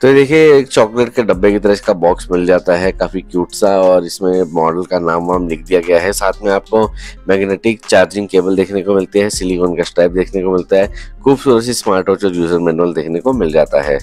तो देखिए, एक चॉकलेट के डब्बे की तरह इसका बॉक्स मिल जाता है, काफ़ी क्यूट सा और इसमें मॉडल का नाम वाम लिख दिया गया है। साथ में आपको मैग्नेटिक चार्जिंग केबल देखने को मिलती है सिलिकॉन का स्टाइप देखने को मिलता है, खूबसूरत सी स्मार्ट वॉच और यूज़र मैनुअल देखने को मिल जाता है।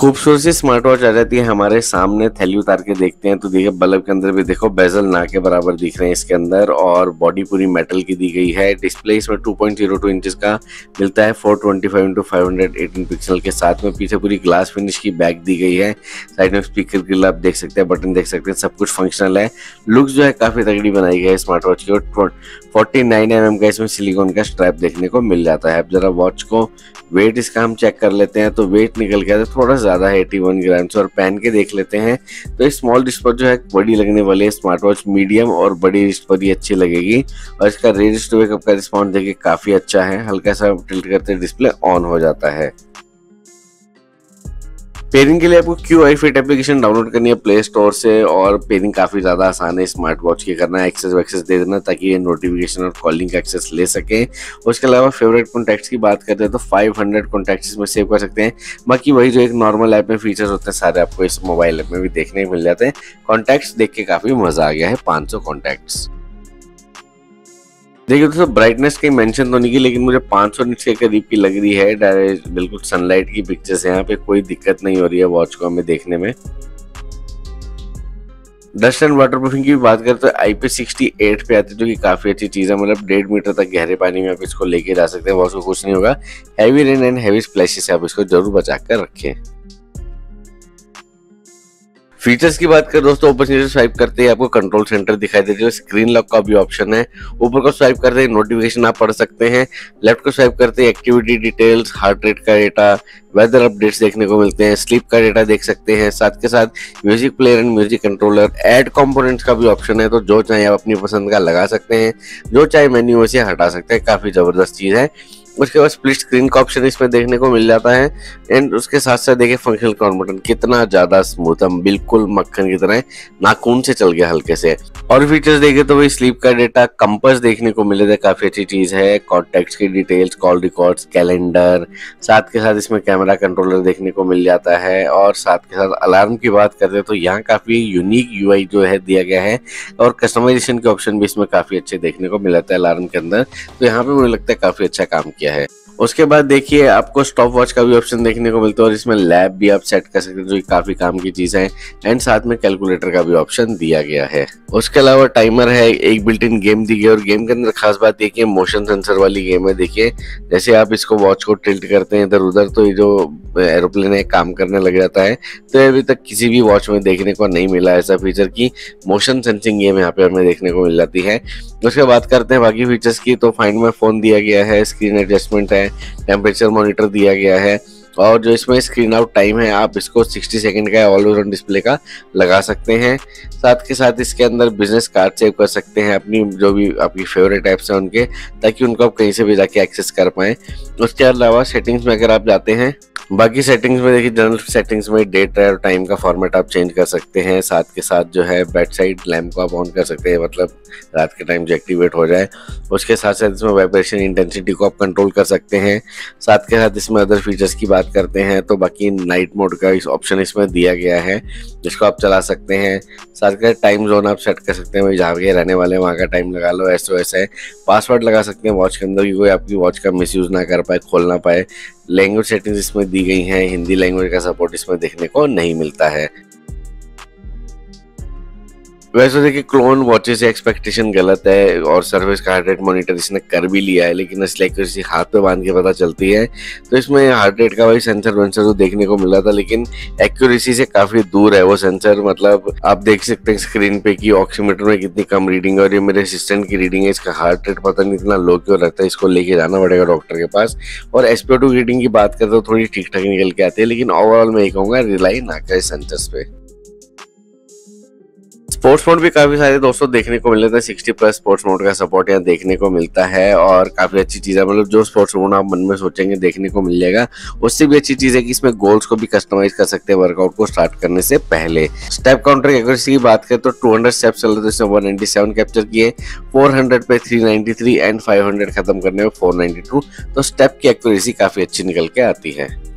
खूबसूरत सी स्मार्ट वॉच आ जाती है हमारे सामने। थैली उतार के देखते हैं तो देखिए, बल्ब के अंदर भी देखो बेजल ना के बराबर दिख रहे हैं इसके अंदर और बॉडी पूरी मेटल की दी गई है। डिस्प्ले इसमें 2.02 इंचेस का मिलता है 425 ट्वेंटी फाइव इंटू पिक्सल के साथ में। पीछे पूरी ग्लास फिनिश की बैग दी गई है। साइड में स्पीकर ग्रिल आप देख सकते हैं बटन देख सकते हैं, सब कुछ फंक्शनल है। लुक्स जो है काफ़ी तगड़ी बनाई गई है स्मार्ट वॉच की और फोर्टी नाइन एम का इसमें सिलिकॉन का स्ट्रैप देखने को मिल जाता है। अब जरा वॉच को वेट इसका हम चेक कर लेते हैं तो वेट निकल गया तो थोड़ा ज़्यादा है एटी वन ग्राम्स और पहन के देख लेते हैं। तो इस स्मॉल रिस्ट पर जो है, बड़ी लगने वाली है स्मार्ट वॉच मीडियम और बड़ी रिस्ट पर ही अच्छी लगेगी। और इसका रेजिस्ट वेकअप का रिस्पॉन्स देखिए, काफ़ी अच्छा है। हल्का सा टिल्ट करते डिस्प्ले ऑन हो जाता है। पेयरिंग के लिए आपको Q I fit application download करनी है प्ले स्टोर से और पेयरिंग काफ़ी ज़्यादा आसान है स्मार्ट वॉच के करना है एक्सेस वैक्सेस दे देना ताकि ये नोटिफिकेशन और कॉलिंग का एक्सेस ले सकें। उसके अलावा फेवरेट कॉन्टैक्ट्स की बात करते हैं तो 500 कॉन्टैक्ट्स इसमें सेव कर सकते हैं। बाकी वही जो एक नॉर्मल ऐप में फीचर्स होते हैं, सारे आपको इस मोबाइल ऐप में भी देखने मिल जाते हैं। कॉन्टैक्ट्स देख के काफ़ी मज़ा आ गया है, पाँच कॉन्टैक्ट्स देखिए दोस्तों ब्राइटनेस कहीं मेंशन तो नहीं की, लेकिन मुझे 500 निट्स के करीब की लग रही है। डायरेक्ट बिल्कुल सनलाइट की पिक्चर्स यहाँ पे कोई दिक्कत नहीं हो रही है वॉच को हमें देखने में। डस्ट एंड वाटर प्रूफिंग की बात करते हैं आई पी सिक्सटी एट पे आती है, जो कि काफ़ी अच्छी चीज़ है। मतलब डेढ़ मीटर तक गहरे पानी में आप इसको लेके जा सकते हैं। वॉच को कुछ नहीं होगा। Heavy rain and heavy splashes से आप इसको ज़रूर बचा कर रखें। फीचर्स की बात करें दोस्तों ऊपर से स्वाइप करते ही आपको कंट्रोल सेंटर दिखाई देते हैं। स्क्रीन लॉक का भी ऑप्शन है। ऊपर को स्वाइप करते ही नोटिफिकेशन आप पढ़ सकते हैं। लेफ़्ट को स्वाइप करते ही एक्टिविटी डिटेल्स हार्ट रेट का डेटा वेदर अपडेट्स देखने को मिलते हैं। स्लीप का डेटा देख सकते हैं। साथ के साथ music player and music controller add components का भी ऑप्शन है। तो जो चाहे आप अपनी पसंद का लगा सकते हैं। जो चाहे मेन्यू से हटा सकते हैं। काफ़ी ज़बरदस्त चीज़ है। उसके बाद स्प्लिट स्क्रीन का ऑप्शन इसमें देखने को मिल जाता है। एंड उसके साथ साथ देखिए फंक्शनल कॉन बटन कितना ज़्यादा स्मूथ है, बिल्कुल मक्खन की तरह नाखून से चल गया हल्के से। और फीचर्स देखे तो वही स्लीप का डेटा कंपस देखने को मिले थे, काफ़ी अच्छी चीज़ है। कॉन्टेक्ट की डिटेल्स कॉल रिकॉर्ड्स कैलेंडर साथ के साथ इसमें कैमरा कंट्रोलर देखने को मिल जाता है। और साथ के साथ अलार्म की बात करते तो यहाँ काफ़ी यूनिक यूआई जो है दिया गया है। और कस्टमाइजेशन के ऑप्शन भी इसमें काफ़ी अच्छे देखने को मिल है अलार्म के अंदर। तो यहाँ पे मुझे लगता है काफ़ी अच्छा काम किया है। उसके बाद देखिए, आपको स्टॉप वॉच का भी ऑप्शन देखने को मिलता है और इसमें लैब भी आप सेट कर सकते हैं, जो कि काफ़ी काम की चीज़ है। एंड साथ में कैलकुलेटर का भी ऑप्शन दिया गया है। उसके अलावा टाइमर है, एक बिल्ट इन गेम दी गई और गेम के अंदर खास बात देखिए मोशन सेंसर वाली गेम है, देखिए। जैसे आप इसको वॉच को टिल्ट करते हैं, इधर उधर तो ये जो एरोप्लेन है, काम करने लग जाता है। तो अभी तक किसी भी वॉच में देखने को नहीं मिला ऐसा फीचर की मोशन सेंसिंग गेम यहाँ पे हमें देखने को मिल जाती है। उसके बाद करते हैं बाकी फीचर्स की तो फाइंड में फ़ोन दिया गया है स्क्रीन एडजस्टमेंट है टेम्परेचर मॉनिटर दिया गया है। और जो इसमें स्क्रीन आउट टाइम है, आप इसको 60 सेकंड का ऑल ओवर डिस्प्ले का लगा सकते हैं। साथ के साथ इसके अंदर बिज़नेस कार्ड सेव कर सकते हैं अपनी, जो भी आपकी फेवरेट ऐप्स हैं उनके, ताकि उनको आप कहीं से भी जाके एक्सेस कर पाएँ। उसके अलावा सेटिंग्स में अगर आप जाते हैं बाकी सेटिंग्स में देखिए जनरल सेटिंग्स में डेट और टाइम का फॉर्मेट आप चेंज कर सकते हैं। साथ के साथ जो है बेड साइड लैम्प को आप ऑन कर सकते हैं मतलब रात के टाइम जो एक्टिवेट हो जाए। उसके साथ साथ इसमें वाइब्रेशन इंटेंसिटी को आप कंट्रोल कर सकते हैं। साथ के साथ इसमें अदर फीचर्स की बात करते हैं तो बाकी नाइट मोड का इस ऑप्शन इसमें दिया गया है, जिसको आप चला सकते हैं। साथ के टाइम जोन आप सेट कर सकते हैं, भाई जहाँ के रहने वाले वहाँ का टाइम लगा लो ऐसे वैसे पासवर्ड लगा सकते हैं वॉच के अंदर कि कोई आपकी वॉच का मिस ना कर पाए, खोल ना पाए। लैंग्वेज सेटिंग्स इसमें दी गई हैं, हिंदी लैंग्वेज का सपोर्ट इसमें देखने को नहीं मिलता है। वैसे देखिए क्लोन वॉचेस से एक्सपेक्टेशन गलत है और सर्विस का हार्ट रेट मॉनिटर इसने कर भी लिया है, लेकिन इसलिए किसी हाथ पे बाँध के पता चलती है। तो इसमें हार्ट रेट का वही सेंसर वेंसर तो देखने को मिला था, लेकिन एक्यूरेसी से काफ़ी दूर है वो सेंसर मतलब आप देख सकते हैं स्क्रीन पे कि ऑक्सीमीटर में कितनी कम रीडिंग है और ये मेरे असिस्टेंट की रीडिंग है। इसका हार्ट रेट पता नहीं इतना लो क्यों रहता है, इसको लेके जाना पड़ेगा डॉक्टर के पास। और एसपीओ रीडिंग की बात करते तो थोड़ी ठीक ठाक निकल के आती है, लेकिन ओवरऑल मैं ये कहूँगा रिलाई ना करे सेंसर्स पे। स्पोर्ट्स मोड भी काफ़ी सारे दोस्तों देखने को मिल रहे थे सिक्सटी प्लस स्पोर्ट्स मोड का सपोर्ट यहाँ देखने को मिलता है और काफ़ी अच्छी चीज़ है। मतलब जो स्पोर्ट्स मोड आप मन में सोचेंगे, देखने को मिल जाएगा। उससे भी अच्छी चीज़ है कि इसमें गोल्स को भी कस्टमाइज कर सकते हैं वर्कआउट को स्टार्ट करने से पहले। स्टेप काउंटर की की बात करें तो टू हंड्रेड स्टेप चल रहे थे वन नाइनटी सेवन कैप्चर किए फोर हंड्रेड पे three ninety three and five hundred खत्म करने में फोर नाइनटी टू तो स्टेप की एक्यूरेसी काफ़ी अच्छी निकल के आती है।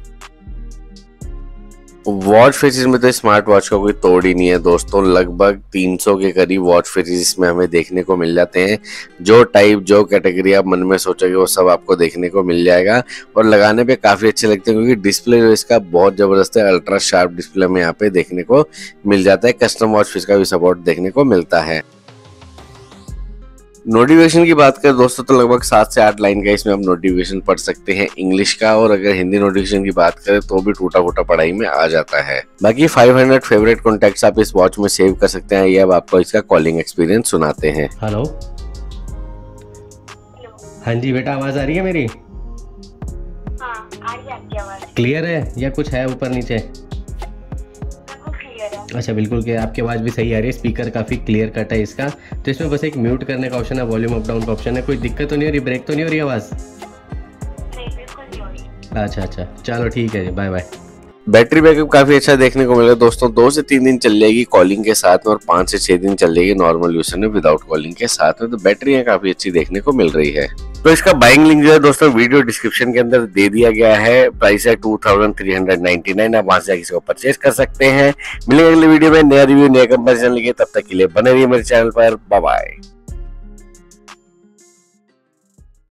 वॉच फेसिस में तो स्मार्ट वॉच का कोई तोड़ ही नहीं है दोस्तों। लगभग 300 के करीब वॉच फेसिस में हमें देखने को मिल जाते हैं। जो टाइप, जो कैटेगरी आप मन में सोचोगे, वो सब आपको देखने को मिल जाएगा। और लगाने पे काफ़ी अच्छे लगते हैं, क्योंकि डिस्प्ले जो इसका बहुत ज़बरदस्त है। अल्ट्रा शार्प डिस्प्ले में यहाँ पे देखने को मिल जाता है। कस्टम वॉच फेस का भी सपोर्ट देखने को मिलता है। नोटिफिकेशन की बात करें दोस्तों तो लगभग सात से आठ लाइन का इसमें आप नोटिफिकेशन पढ़ सकते हैं। इंग्लिश का और अगर हिंदी नोटिफिकेशन की बात करें तो भी टूटा फूटा पढ़ाई में आ जाता है। बाकी 500 फेवरेट कॉन्टेक्ट आप इस वॉच में सेव कर सकते हैं ये अब आपको इसका कॉलिंग एक्सपीरियंस सुनाते हैं। हेलो हाँ जी बेटा आवाज़ आ रही है मेरी? हाँ आ रही है आपकी आवाज़। क्लियर है या कुछ है ऊपर नीचे? है अच्छा बिल्कुल कि आपकी आवाज़ भी सही आ रही है स्पीकर काफ़ी क्लियर कट है इसका। तो इसमें बस एक म्यूट करने का ऑप्शन है वॉल्यूम अप डाउन का ऑप्शन है। कोई दिक्कत तो नहीं हो रही? ब्रेक तो नहीं हो रही आवाज़? नहीं बिल्कुल नहीं हो रही। अच्छा अच्छा। चलो ठीक है बाय बाय बैटरी बैकअप काफ़ी अच्छा देखने को मिलेगा दोस्तों दो से तीन दिन चल जाएगी कॉलिंग के साथ में और पाँच से छह दिन चल जाएगी नॉर्मल यूज़र में विदाउट कॉलिंग के साथ में। तो बैटरी काफ़ी अच्छी देखने को मिल रही है। तो इसका बाइंग लिंक जो है दोस्तों वीडियो डिस्क्रिप्शन के अंदर दे दिया गया है। प्राइस है two thousand three hundred ninety nine आप वहाँ से इसको परचेज कर सकते हैं। मिलेंगे अगले वीडियो में नया रिव्यू नया कंपेरिजन लेके, तब तक के लिए बने रहिए मेरे चैनल पर। बाय